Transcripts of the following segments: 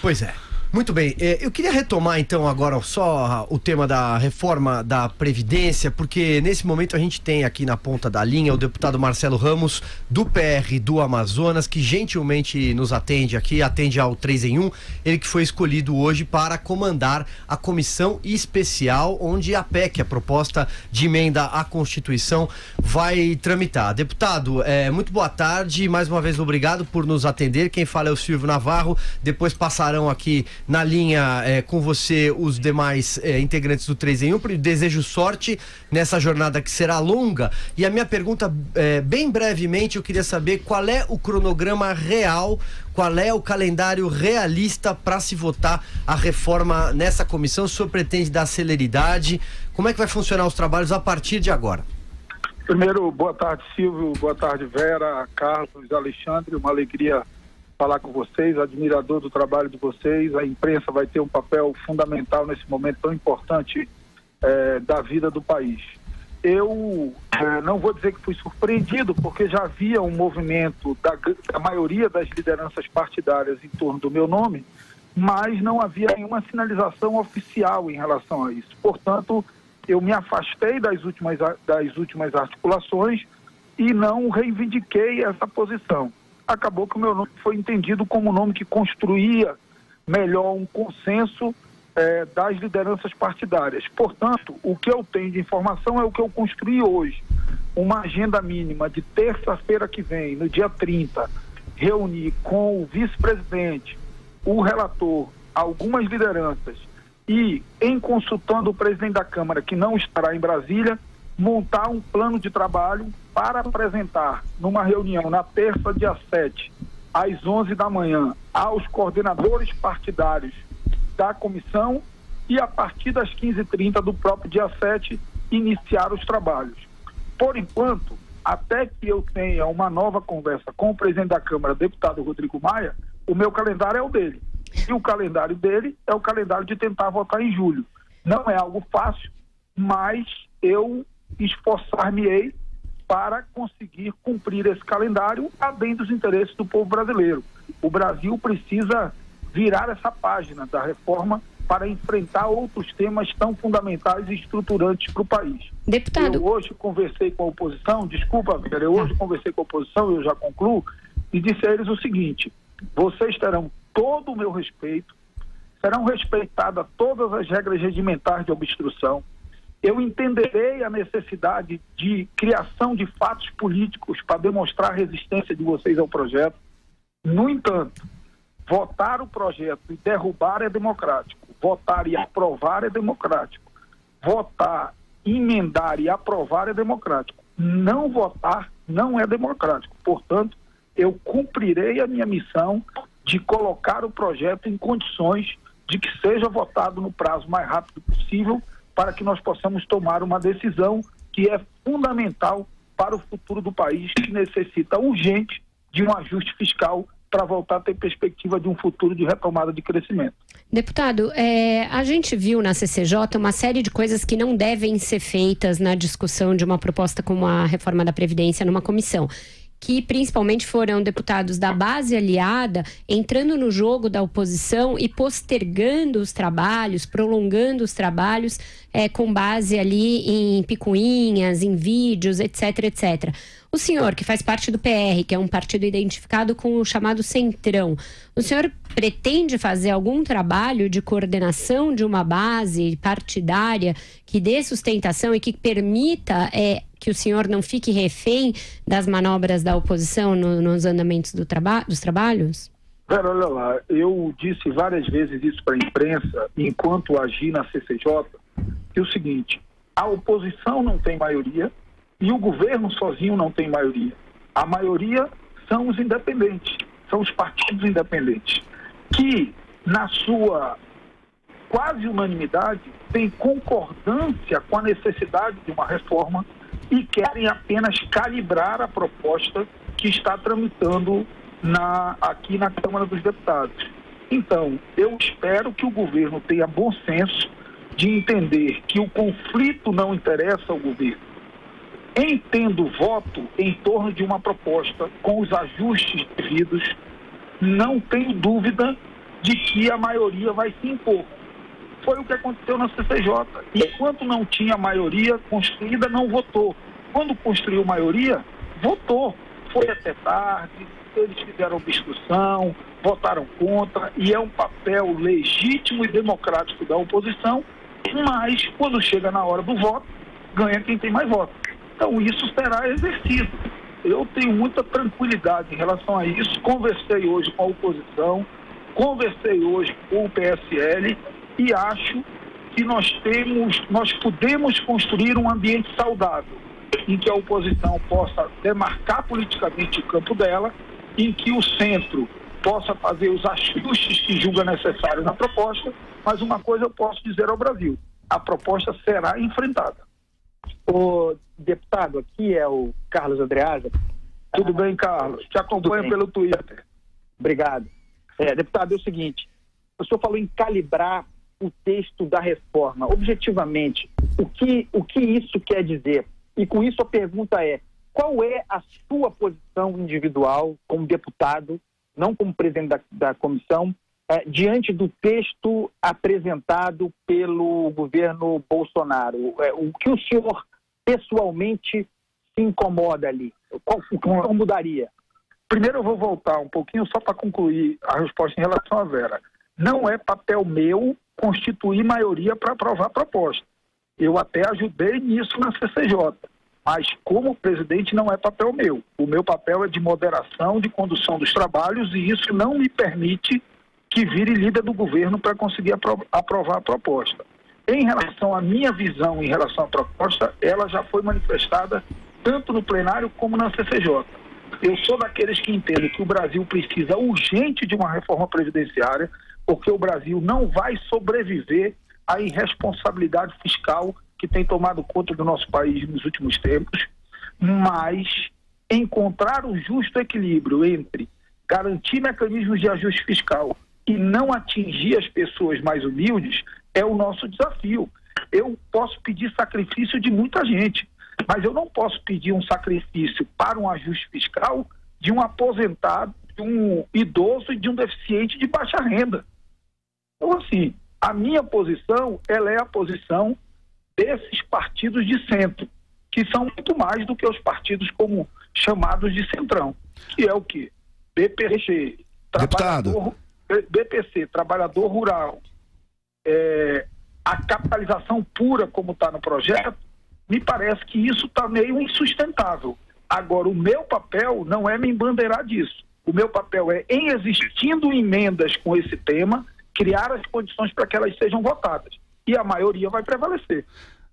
Pois é. Muito bem, é, eu queria retomar então agora só o tema da reforma da Previdência, porque nesse momento a gente tem aqui na ponta da linha o deputado Marcelo Ramos, do PR do Amazonas, que gentilmente nos atende aqui, atende ao 3 em 1, ele que foi escolhido hoje para comandar a comissão especial onde a PEC, a proposta de emenda à Constituição, vai tramitar. Deputado, é, muito boa tarde, mais uma vez obrigado por nos atender. Quem fala é o Silvio Navarro, depois passarão aqui na linha é, com você os demais é, integrantes do 3 em 1. Desejo sorte nessa jornada que será longa. E a minha pergunta, é, bem brevemente, eu queria saber qual é o cronograma real, qual é o calendário realista para se votar a reforma nessa comissão. O senhor pretende dar celeridade? Como é que vai funcionar os trabalhos a partir de agora? Primeiro, boa tarde, Silvio. Boa tarde, Vera, Carlos, Alexandre. Uma alegria falar com vocês, admirador do trabalho de vocês. A imprensa vai ter um papel fundamental nesse momento tão importante é, da vida do país. Eu é, não vou dizer que fui surpreendido, porque já havia um movimento da, da maioria das lideranças partidárias em torno do meu nome, mas não havia nenhuma sinalização oficial em relação a isso. Portanto, eu me afastei das últimas, das últimas articulações e não reivindiquei essa posição acabou que o meu nome foi entendido como um nome que construía melhor um consenso é, das lideranças partidárias. Portanto, o que eu tenho de informação é o que eu construí hoje. Uma agenda mínima de terça-feira que vem, no dia 30, reunir com o vice-presidente, o relator, algumas lideranças e, em consultando o presidente da Câmara, que não estará em Brasília, montar um plano de trabalho para apresentar numa reunião na terça, dia 7, às 11 da manhã, aos coordenadores partidários da comissão e a partir das 15h30 do próprio dia 7 iniciar os trabalhos. Por enquanto, até que eu tenha uma nova conversa com o presidente da Câmara, deputado Rodrigo Maia, o meu calendário é o dele. E o calendário dele é o calendário de tentar votar em julho. Não é algo fácil, mas eu esforçar-me-ei para conseguir cumprir esse calendário além dos interesses do povo brasileiro. O Brasil precisa virar essa página da reforma para enfrentar outros temas tão fundamentais e estruturantes para o país. Deputado. Eu hoje conversei com a oposição, desculpa, Vera, eu hoje conversei com a oposição, eu já concluo, e disse a eles o seguinte: vocês terão todo o meu respeito, serão respeitadas todas as regras regimentares de obstrução, eu entenderei a necessidade de criação de fatos políticos para demonstrar a resistência de vocês ao projeto. No entanto, votar o projeto e derrubar é democrático. Votar e aprovar é democrático. Votar, emendar e aprovar é democrático. Não votar não é democrático. Portanto, eu cumprirei a minha missão de colocar o projeto em condições de que seja votado no prazo mais rápido possível para que nós possamos tomar uma decisão que é fundamental para o futuro do país, que necessita urgente de um ajuste fiscal para voltar a ter perspectiva de um futuro de retomada de crescimento. Deputado, é, a gente viu na CCJ uma série de coisas que não devem ser feitas na discussão de uma proposta como a reforma da Previdência numa comissão que principalmente foram deputados da base aliada entrando no jogo da oposição e postergando os trabalhos, prolongando os trabalhos é, com base ali em picuinhas, em vídeos, etc, etc. O senhor, que faz parte do PR, que é um partido identificado com o chamado Centrão, o senhor pretende fazer algum trabalho de coordenação de uma base partidária que dê sustentação e que permita é, que o senhor não fique refém das manobras da oposição no, nos andamentos do traba dos trabalhos? Vera, olha lá, eu disse várias vezes isso para a imprensa, enquanto agi na CCJ, que é o seguinte, a oposição não tem maioria e o governo sozinho não tem maioria. A maioria são os independentes, são os partidos independentes, que, na sua quase unanimidade, têm concordância com a necessidade de uma reforma e querem apenas calibrar a proposta que está tramitando na, aqui na Câmara dos Deputados. Então, eu espero que o governo tenha bom senso de entender que o conflito não interessa ao governo. Entendo o voto em torno de uma proposta com os ajustes devidos, não tenho dúvida de que a maioria vai se impor. Foi o que aconteceu na CCJ. Enquanto não tinha maioria construída, não votou. Quando construiu maioria, votou. Foi até tarde, eles fizeram obstrução, votaram contra, e é um papel legítimo e democrático da oposição, mas quando chega na hora do voto, ganha quem tem mais votos. Então isso será exercido. Eu tenho muita tranquilidade em relação a isso. Conversei hoje com a oposição, conversei hoje com o PSL e acho que nós temos, nós podemos construir um ambiente saudável em que a oposição possa demarcar politicamente o campo dela, em que o centro possa fazer os ajustes que julga necessário na proposta, mas uma coisa eu posso dizer ao Brasil: a proposta será enfrentada. O deputado, aqui é o Carlos Andreasa. Tudo bem, Carlos? Te acompanho pelo Twitter. Obrigado. É, deputado, é o seguinte: o senhor falou em calibrar o texto da reforma. Objetivamente, o que, o que isso quer dizer? E com isso a pergunta é: qual é a sua posição individual como deputado, não como presidente da, da comissão, é, diante do texto apresentado pelo governo Bolsonaro? É, o que o senhor pessoalmente se incomoda ali? Qual, qual mudaria? Primeiro eu vou voltar um pouquinho só para concluir a resposta em relação à Vera. Não é papel meu constituir maioria para aprovar a proposta. Eu até ajudei nisso na CCJ, mas como presidente não é papel meu. O meu papel é de moderação, de condução dos trabalhos e isso não me permite que vire líder do governo para conseguir aprovar a proposta. Em relação à minha visão em relação à proposta, ela já foi manifestada tanto no plenário como na CCJ. Eu sou daqueles que entendem que o Brasil precisa urgente de uma reforma previdenciária, porque o Brasil não vai sobreviver à irresponsabilidade fiscal que tem tomado conta do nosso país nos últimos tempos, mas encontrar o justo equilíbrio entre garantir mecanismos de ajuste fiscal e não atingir as pessoas mais humildes é o nosso desafio. Eu posso pedir sacrifício de muita gente, mas eu não posso pedir um sacrifício para um ajuste fiscal de um aposentado, de um idoso e de um deficiente de baixa renda. Então, assim, a minha posição, ela é a posição desses partidos de centro, que são muito mais do que os partidos como chamados de centrão, que é o quê? BPC, Deputado. BPC, trabalhador rural, é, a capitalização pura como está no projeto, me parece que isso está meio insustentável. Agora, o meu papel não é me embandeirar disso. O meu papel é, em existindo emendas com esse tema, criar as condições para que elas sejam votadas. E a maioria vai prevalecer.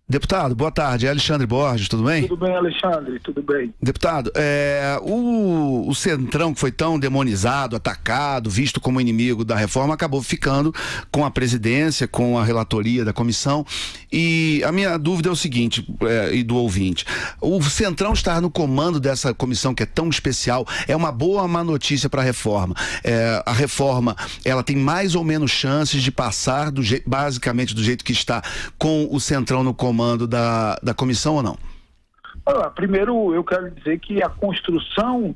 Deputado, boa tarde. É Alexandre Borges, tudo bem? Tudo bem, Alexandre, tudo bem. Deputado, é, o, o Centrão, que foi tão demonizado, atacado, visto como inimigo da reforma, acabou ficando com a presidência, com a relatoria da comissão. E a minha dúvida é o seguinte, é, e do ouvinte: o Centrão estar no comando dessa comissão que é tão especial é uma boa má notícia para a reforma? É, a reforma, ela tem mais ou menos chances de passar do basicamente do jeito que está com o Centrão no comando? Comando da, da comissão ou não? Olha, primeiro, eu quero dizer que a construção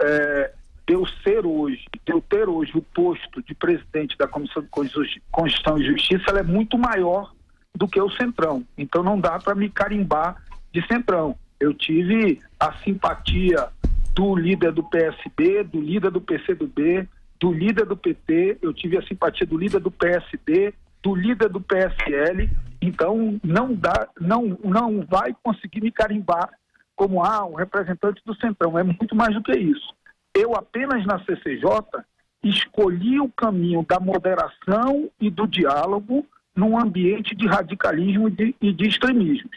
é, de eu ser hoje, de eu ter hoje o posto de presidente da Comissão de Constituição e Justiça, ela é muito maior do que o Centrão. Então não dá para me carimbar de Centrão. Eu tive a simpatia do líder do PSB, do líder do PCdoB, do líder do PT, eu tive a simpatia do líder do PSD, do líder do PSL, então não dá, não, não vai conseguir me carimbar como ah, um representante do Centrão. É muito mais do que isso. Eu apenas na CCJ escolhi o caminho da moderação e do diálogo num ambiente de radicalismo e de, e de extremismos.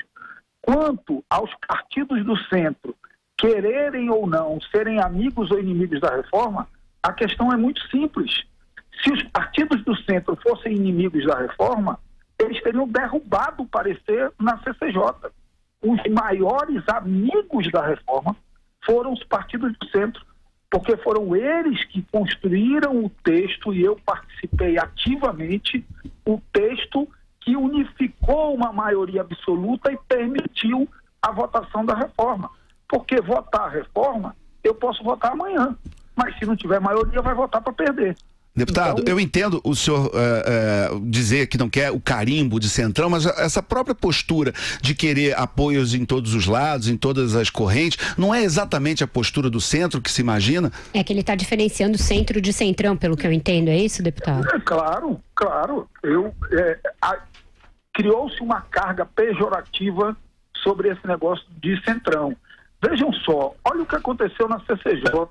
Quanto aos partidos do centro quererem ou não serem amigos ou inimigos da reforma, a questão é muito simples. Se os partidos do centro fossem inimigos da reforma, eles teriam derrubado o parecer na CCJ. Os maiores amigos da reforma foram os partidos do centro, porque foram eles que construíram o texto e eu participei ativamente o texto que unificou uma maioria absoluta e permitiu a votação da reforma. Porque votar a reforma, eu posso votar amanhã, mas se não tiver maioria, vai votar para perder. Deputado, então, eu entendo o senhor é, é, dizer que não quer o carimbo de centrão, mas essa própria postura de querer apoios em todos os lados, em todas as correntes, não é exatamente a postura do centro que se imagina? É que ele está diferenciando centro de centrão, pelo que eu entendo, é isso, deputado? É claro, claro. Eu é, criou-se uma carga pejorativa sobre esse negócio de centrão. Vejam só, olha o que aconteceu na CCJ.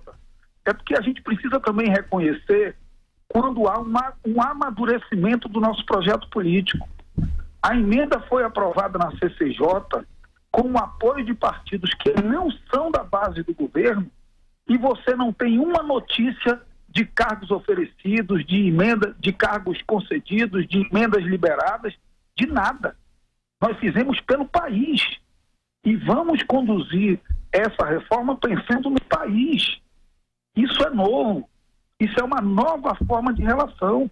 É porque a gente precisa também reconhecer quando há uma, um amadurecimento do nosso projeto político. A emenda foi aprovada na CCJ com o apoio de partidos que não são da base do governo e você não tem uma notícia de cargos oferecidos, de emenda, de cargos concedidos, de emendas liberadas, de nada. Nós fizemos pelo país e vamos conduzir essa reforma pensando no país. Isso é novo. Isso é uma nova forma de relação.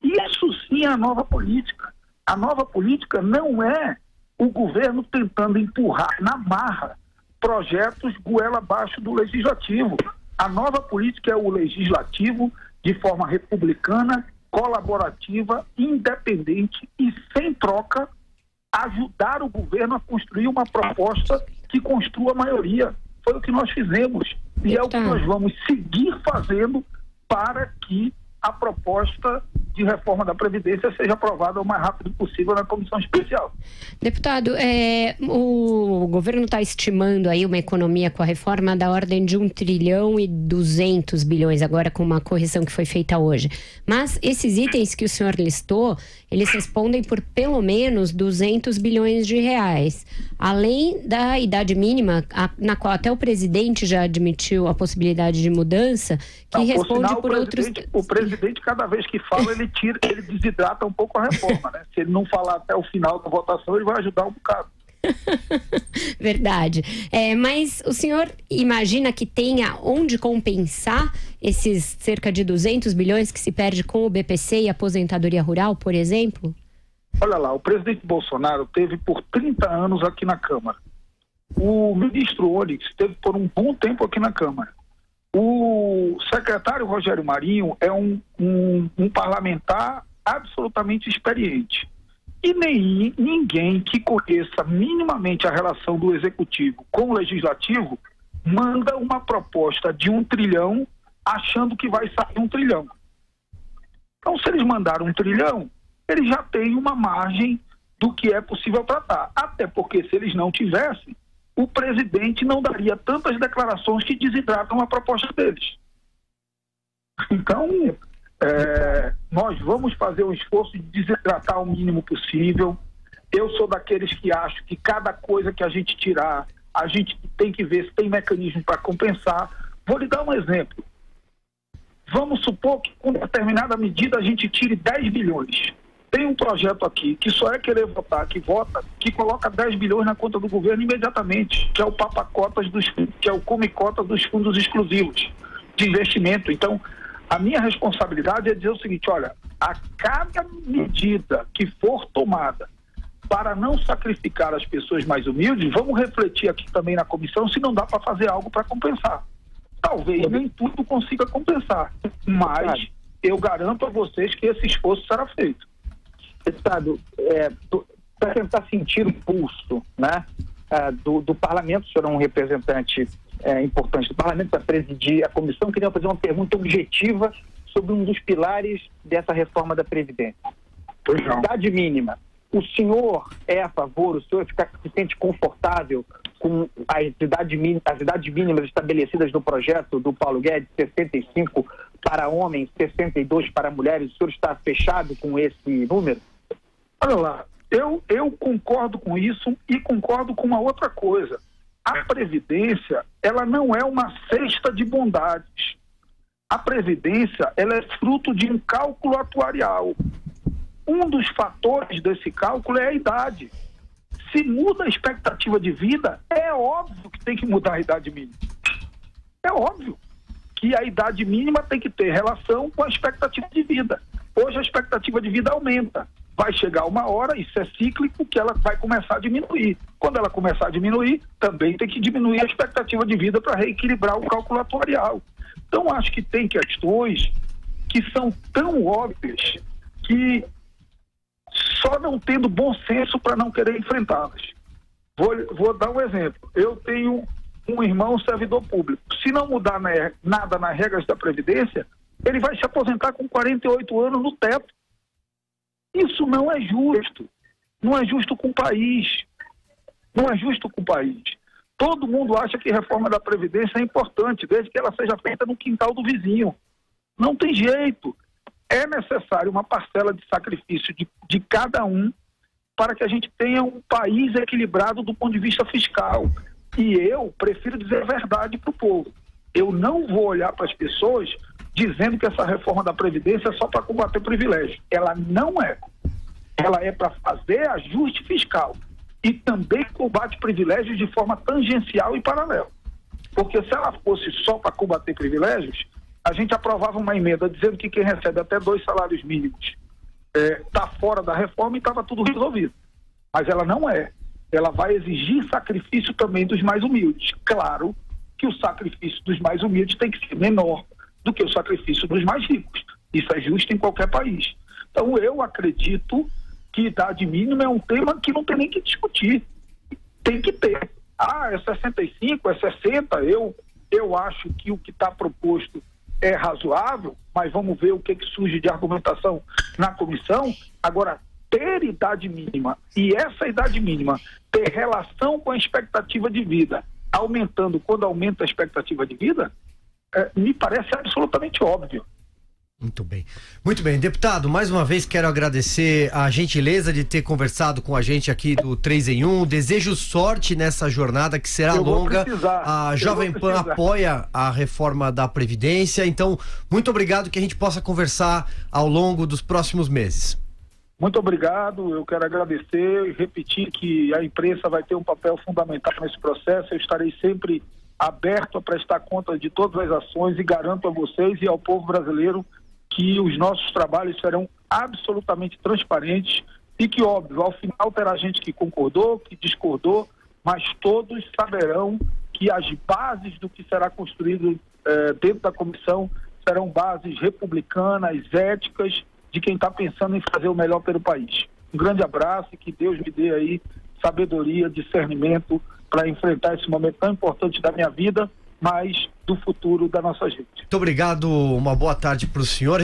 Isso sim é a nova política. A nova política não é o governo tentando empurrar na marra projetos goela abaixo do legislativo. A nova política é o legislativo de forma republicana, colaborativa, independente e sem troca ajudar o governo a construir uma proposta que construa a maioria. Foi o que nós fizemos e é o que nós vamos seguir fazendo para que a proposta de reforma da Previdência seja aprovada o mais rápido possível na comissão especial. Deputado, é, o governo está estimando aí uma economia com a reforma da ordem de 1 trilhão e 200 bilhões, agora com uma correção que foi feita hoje. Mas esses itens que o senhor listou, eles respondem por pelo menos 200 bilhões de reais. Além da idade mínima, a, na qual até o presidente já admitiu a possibilidade de mudança, que Não, responde por, sinal, por outros... O presidente, cada vez que fala, ele tira, ele desidrata um pouco a reforma, né? Se ele não falar até o final da votação, ele vai ajudar um bocado. Verdade. É, mas o senhor imagina que tenha onde compensar esses cerca de 200 bilhões que se perde com o BPC e aposentadoria rural, por exemplo? Olha lá, o presidente Bolsonaro teve por 30 anos aqui na Câmara. O ministro Onyx teve por um bom tempo aqui na Câmara. O secretário Rogério Marinho é um, um, um parlamentar absolutamente experiente. E nem ninguém que conheça minimamente a relação do executivo com o legislativo manda uma proposta de um trilhão achando que vai sair um trilhão. Então, se eles mandaram um trilhão, eles já têm uma margem do que é possível tratar. Até porque, se eles não tivessem, o presidente não daria tantas declarações que desidratam a proposta deles. Então, é, nós vamos fazer um esforço de desidratar o mínimo possível. Eu sou daqueles que acho que cada coisa que a gente tirar, a gente tem que ver se tem mecanismo para compensar. Vou lhe dar um exemplo. Vamos supor que com determinada medida a gente tire 10 bilhões. Tem um projeto aqui que só é querer votar, que vota, que coloca 10 bilhões na conta do governo imediatamente, que é o papacotas dos, que é o come cotas dos fundos exclusivos de investimento. Então, a minha responsabilidade é dizer o seguinte, olha, a cada medida que for tomada para não sacrificar as pessoas mais humildes, vamos refletir aqui também na comissão se não dá para fazer algo para compensar. Talvez nem tudo consiga compensar, mas eu garanto a vocês que esse esforço será feito. Deputado, é, para tentar sentir o pulso né, é, do, do, parlamento, o senhor é um representante é, importante do parlamento para presidir a comissão, queria fazer uma pergunta objetiva sobre um dos pilares dessa reforma da Previdência. Idade mínima. O senhor é a favor, o senhor fica, se sente confortável com as idades, as idades mínimas estabelecidas no projeto do Paulo Guedes, 65 para homens, 62 para mulheres, o senhor está fechado com esse número? Olha lá, eu, eu concordo com isso e concordo com uma outra coisa. A Previdência, ela não é uma cesta de bondades. A Previdência, ela é fruto de um cálculo atuarial. Um dos fatores desse cálculo é a idade. Se muda a expectativa de vida, é óbvio que tem que mudar a idade mínima. É óbvio que a idade mínima tem que ter relação com a expectativa de vida. Hoje a expectativa de vida aumenta vai chegar uma hora, isso é cíclico, que ela vai começar a diminuir. Quando ela começar a diminuir, também tem que diminuir a expectativa de vida para reequilibrar o cálculo atuarial. Então, acho que tem questões que são tão óbvias que só não tendo bom senso para não querer enfrentá-las. Vou, vou dar um exemplo. Eu tenho um irmão servidor público. Se não mudar na, nada nas regras da Previdência, ele vai se aposentar com 48 anos no teto. Isso não é justo. Não é justo com o país. Não é justo com o país. Todo mundo acha que reforma da Previdência é importante, desde que ela seja feita no quintal do vizinho. Não tem jeito. É necessário uma parcela de sacrifício de, de cada um para que a gente tenha um país equilibrado do ponto de vista fiscal. E eu prefiro dizer a verdade para o povo. Eu não vou olhar para as pessoas dizendo que essa reforma da Previdência é só para combater privilégio. Ela não é. Ela é para fazer ajuste fiscal e também combate privilégios de forma tangencial e paralela. Porque se ela fosse só para combater privilégios, a gente aprovava uma emenda dizendo que quem recebe até dois salários mínimos está é, fora da reforma e estava tudo resolvido. Mas ela não é. Ela vai exigir sacrifício também dos mais humildes. Claro que o sacrifício dos mais humildes tem que ser menor do que o sacrifício dos mais ricos. Isso é justo em qualquer país. Então, eu acredito que idade mínima é um tema que não tem nem que discutir. Tem que ter. Ah, é 65, é 60. Eu, eu acho que o que está proposto é razoável, mas vamos ver o que, que surge de argumentação na comissão. Agora, ter idade mínima e essa idade mínima ter relação com a expectativa de vida, aumentando quando aumenta a expectativa de vida, é, me parece absolutamente óbvio. Muito bem. Muito bem, deputado, mais uma vez quero agradecer a gentileza de ter conversado com a gente aqui do 3 em 1. Desejo sorte nessa jornada que será Eu longa. A Jovem Pan apoia a reforma da Previdência. Então, muito obrigado que a gente possa conversar ao longo dos próximos meses. Muito obrigado. Eu quero agradecer e repetir que a imprensa vai ter um papel fundamental nesse processo. Eu estarei sempre aberto a prestar conta de todas as ações e garanto a vocês e ao povo brasileiro que os nossos trabalhos serão absolutamente transparentes e que, óbvio, ao final terá gente que concordou, que discordou, mas todos saberão que as bases do que será construído eh, dentro da comissão serão bases republicanas, éticas, de quem está pensando em fazer o melhor pelo país. Um grande abraço e que Deus me dê aí sabedoria, discernimento para enfrentar esse momento tão importante da minha vida, mas do futuro da nossa gente. Muito obrigado, uma boa tarde para o senhor.